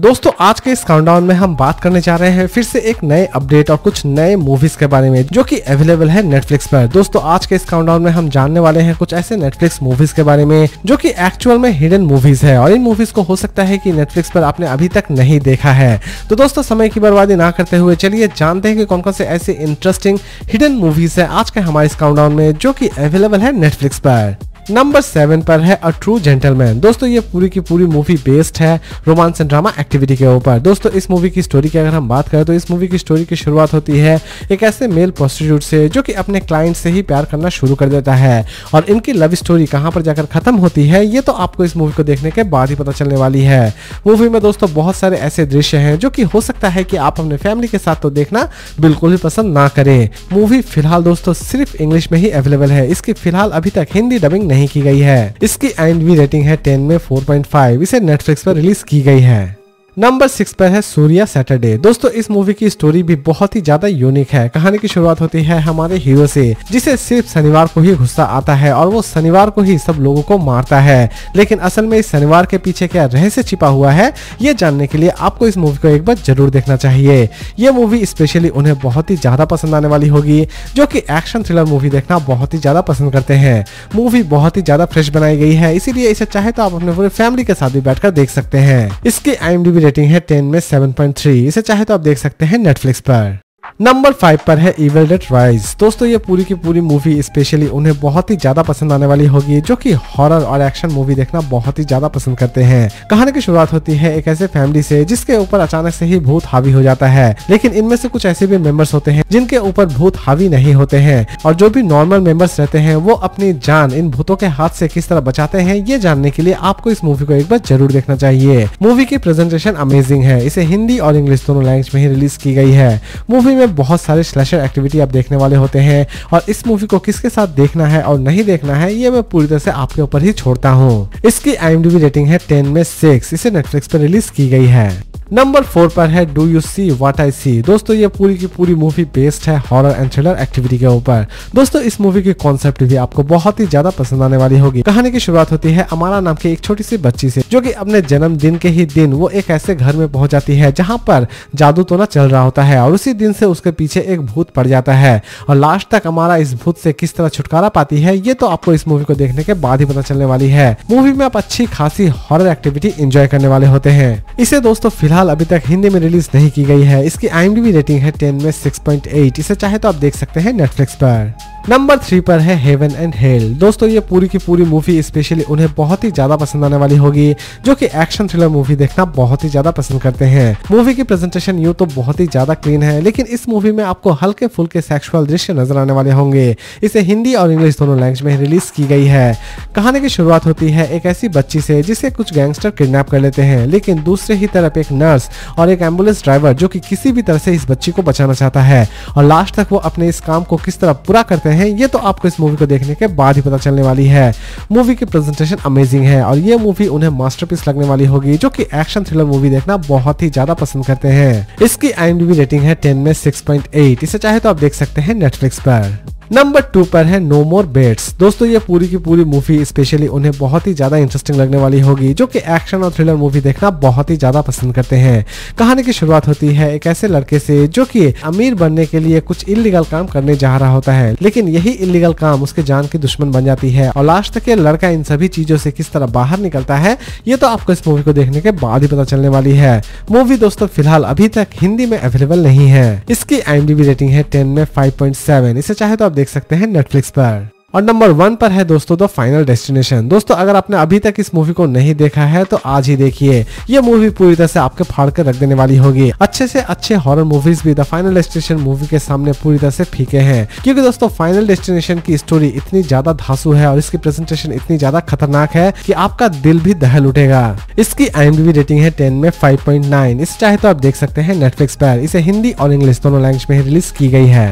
दोस्तों, आज के इस काउंटडाउन में हम बात करने जा रहे हैं फिर से एक नए अपडेट और कुछ नए मूवीज़ के बारे में, जो कि अवेलेबल है नेटफ्लिक्स पर। दोस्तों, आज के इस काउंटडाउन में हम जानने वाले हैं कुछ ऐसे नेटफ्लिक्स मूवीज़ के बारे में, जो कि एक्चुअल में हिडन मूवीज़ है। और इन मूवीज़ को हो सकता है कि नेटफ्लिक्स पर आपने अभी तक नहीं देखा है। तो दोस्तों, समय की बर्बादी ना करते हुए चलिए जानते हैं कि कौन कौन से ऐसे इंटरेस्टिंग हिडन मूवीज़ है आज के हमारे इस काउंटडाउन में, जो की अवेलेबल है नेटफ्लिक्स पर। नंबर सेवन पर है अ ट्रू जेंटलमैन दोस्तों, ये पूरी की पूरी मूवी बेस्ड है रोमांस एंड ड्रामा एक्टिविटी के ऊपर। दोस्तों, इस मूवी की स्टोरी की अगर हम बात करें तो इस मूवी की स्टोरी की शुरुआत होती है एक ऐसे मेल प्रोस्टिट्यूट से, जो कि अपने क्लाइंट से ही प्यार करना शुरू कर देता है। और इनकी लव स्टोरी कहाँ पर जाकर खत्म होती है, ये तो आपको इस मूवी को देखने के बाद ही पता चलने वाली है। मूवी में दोस्तों, बहुत सारे ऐसे दृश्य हैं, जो कि हो सकता है कि आप अपने फैमिली के साथ तो देखना बिल्कुल भी पसंद ना करें। मूवी फ़िलहाल दोस्तों, सिर्फ़ इंग्लिश में ही अवेलेबल है। इसकी फ़िलहाल अभी तक हिंदी डबिंग नहीं की गई है। इसकी आई रेटिंग है टेन में 4.5 इसे नेटफ्लिक्स पर रिलीज़ की गई है। नंबर सिक्स पर है सूर्या सैटरडे। दोस्तों, इस मूवी की स्टोरी भी बहुत ही ज़्यादा यूनिक है। कहानी की शुरुआत होती है हमारे हीरो से, जिसे सिर्फ़ शनिवार को ही गुस्सा आता है और वो शनिवार को ही सब लोगों को मारता है। लेकिन असल में इस शनिवार के पीछे क्या रहस्य छिपा हुआ है, ये जानने के लिए आपको इस मूवी को एक बार ज़रूर देखना चाहिए। ये मूवी स्पेशली उन्हें बहुत ही ज़्यादा पसंद आने वाली होगी, जो की एक्शन थ्रिलर मूवी देखना बहुत ही ज़्यादा पसंद करते हैं। मूवी बहुत ही ज़्यादा फ्रेश बनाई गई है, इसीलिए इसे चाहे तो आप अपने पूरे फैमिली के साथ भी बैठकर देख सकते हैं। इसकी आई रेटिंग है टेन में सेवन पॉइंट थ्री। इसे चाहे तो आप देख सकते हैं नेटफ्लिक्स पर। नंबर फाइव पर है इवल डेट राइज दोस्तों, ये पूरी की पूरी मूवी स्पेशली उन्हें बहुत ही ज़्यादा पसंद आने वाली होगी, जो कि हॉरर और एक्शन मूवी देखना बहुत ही ज़्यादा पसंद करते हैं। कहानी की शुरुआत होती है एक ऐसे फैमिली से, जिसके ऊपर अचानक से ही भूत हावी हो जाता है। लेकिन इनमें से कुछ ऐसे भी मेंबर्स होते हैं, जिनके ऊपर भूत हावी नहीं होते हैं। और जो भी नॉर्मल मेंबर्स रहते हैं, वो अपनी जान इन भूतों के हाथ से किस तरह बचाते हैं, ये जानने के लिए आपको इस मूवी को एक बार ज़रूर देखना चाहिए। मूवी की प्रेजेंटेशन अमेजिंग है। इसे हिंदी और इंग्लिश दोनों लैंग्वेज में ही रिलीज़ की गई है। मूवी में बहुत सारे स्लेशर एक्टिविटी आप देखने वाले होते हैं और इस मूवी को किसके साथ देखना है और नहीं देखना है, ये मैं पूरी तरह से आपके ऊपर ही छोड़ता हूँ। इसकी आई रेटिंग है टेन में सिक्स इसे नेटफ्लिक्स पर रिलीज़ की गई है। नंबर फोर पर है, डू यू सी वाट आई सी? दोस्तों, ये पूरी की पूरी मूवी बेस्ड है हॉरर एंड थ्रिलर एक्टिविटी के ऊपर। दोस्तों, इस मूवी की कॉन्सेप्ट भी आपको बहुत ही ज़्यादा पसंद आने वाली होगी। कहानी की शुरुआत होती है अमारा नाम की एक छोटी सी बच्ची से, जो कि अपने जन्मदिन के ही दिन वो एक ऐसे घर में पहुँच जाती है, जहाँ पर जादू तो चल रहा होता है और उसी दिन से उसके पीछे एक भूत पड़ जाता है। और लास्ट तक हमारा इस भूत से किस तरह छुटकारा पाती है, ये तो आपको इस मूवी को देखने के बाद ही पता चलने वाली है। मूवी में आप अच्छी खासी हॉरर एक्टिविटी एंजॉय करने वाले होते हैं। इसे दोस्तों, फ़िलहाल फ़िलहाल अभी तक हिंदी में रिलीज़ नहीं की गई है। इसकी आई रेटिंग है टेन में 6.8 इसे चाहे तो आप देख सकते हैं नेटफ्लिक्स पर। नंबर थ्री पर है हेवन एंड हेल। दोस्तों, ये पूरी की पूरी मूवी स्पेशली उन्हें बहुत ही ज़्यादा पसंद आने वाली होगी, जो कि एक्शन थ्रिलर मूवी देखना बहुत ही ज़्यादा पसंद करते हैं। मूवी की प्रेजेंटेशन यू तो बहुत ही ज़्यादा क्लीन है, लेकिन इस मूवी में आपको हल्के फुल्के सेक्सुअल दृश्य नज़र आने वाले होंगे। इसे हिंदी और इंग्लिश दोनों लैंग्वेज में रिलीज़ की गई है। कहानी की शुरुआत होती है एक ऐसी बच्ची से, जिसे कुछ गैंगस्टर किडनैप कर लेते हैं, लेकिन दूसरे ही तरफ़ एक नर्स और एक एंबुलेंस ड्राइवर जो कि किसी भी तरह से इस बच्ची को बचाना चाहता है। और लास्ट तक वो अपने इस काम को किस तरह पूरा करते हैं। ये तो आपको इस मूवी को देखने के बाद ही पता चलने वाली है। मूवी की प्रेजेंटेशन अमेजिंग है और ये मूवी उन्हें मास्टरपीस लगने वाली होगी, जो की एक्शन थ्रिलर मूवी देखना बहुत ही ज़्यादा पसंद करते हैं। इसकी आई रेटिंग है टेन में सिक्स इसे चाहे तो आप देख सकते हैं नेटफ्लिक्स पर। नंबर टू पर है नो मोर बेट्स दोस्तों, ये पूरी की पूरी मूवी स्पेशली उन्हें बहुत ही ज़्यादा इंटरेस्टिंग लगने वाली होगी, जो कि एक्शन और थ्रिलर मूवी देखना बहुत ही ज़्यादा पसंद करते हैं। कहानी की शुरुआत होती है एक ऐसे लड़के से, जो कि अमीर बनने के लिए कुछ इलीगल काम करने जा रहा होता है। लेकिन यही इलीगल काम उसके जान की दुश्मन बन जाती है और लास्ट तक ये लड़का इन सभी चीज़ों से किस तरह बाहर निकलता है, ये तो आपको इस मूवी को देखने के बाद ही पता चलने वाली है। मूवी दोस्तों, फ़िलहाल अभी तक हिंदी में अवेलेबल नहीं है। इसकी आई रेटिंग है टेन में फाइव इसे चाहे तो आप देख सकते हैं नेटफ्लिक्स पर। और नंबर वन पर है दोस्तों द फाइनल डेस्टिनेशन दोस्तों, अगर आपने अभी तक इस मूवी को नहीं देखा है तो आज ही देखिए। ये मूवी पूरी तरह से आपके फाड़ कर रख देने वाली होगी। अच्छे से अच्छे हॉरर मूवीज़ भी द फाइनल डेस्टिनेशन मूवी के सामने पूरी तरह से फीके हैं। क्योंकि दोस्तों फाइनल डेस्टिनेशन की स्टोरी इतनी ज़्यादा धासु है और इसकी प्रेजेंटेशन इतनी ज़्यादा खतरनाक है की आपका दिल भी दहल उठेगा। इसकी आई रेटिंग है टेन में फाइव पॉइंट नाइन इस चाहे तो आप देख सकते हैं नेटफ्लिक्स पर। इसे हिंदी और इंग्लिश दोनों लैंग्वेज में रिलीज़ की गई है।